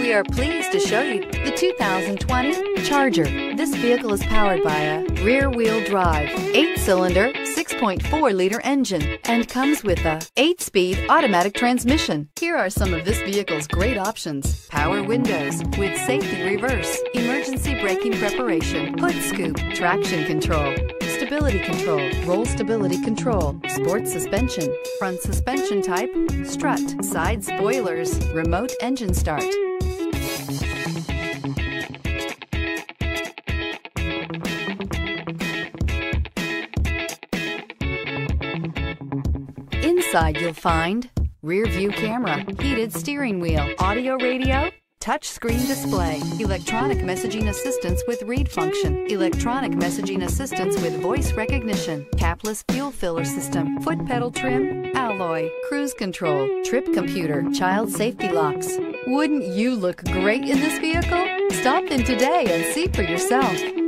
We are pleased to show you the 2020 Charger. This vehicle is powered by a rear-wheel drive, 8-cylinder, 6.4-liter engine, and comes with a 8-speed automatic transmission. Here are some of this vehicle's great options. Power windows with safety reverse, emergency braking preparation, hood scoop, traction control, stability control, roll stability control, sport suspension, front suspension type, strut, side spoilers, remote engine start. Inside you'll find rear view camera, heated steering wheel, audio radio, touchscreen display, electronic messaging assistance with read function, electronic messaging assistance with voice recognition, capless fuel filler system, foot pedal trim, alloy, cruise control, trip computer, child safety locks. Wouldn't you look great in this vehicle? Stop in today and see for yourself.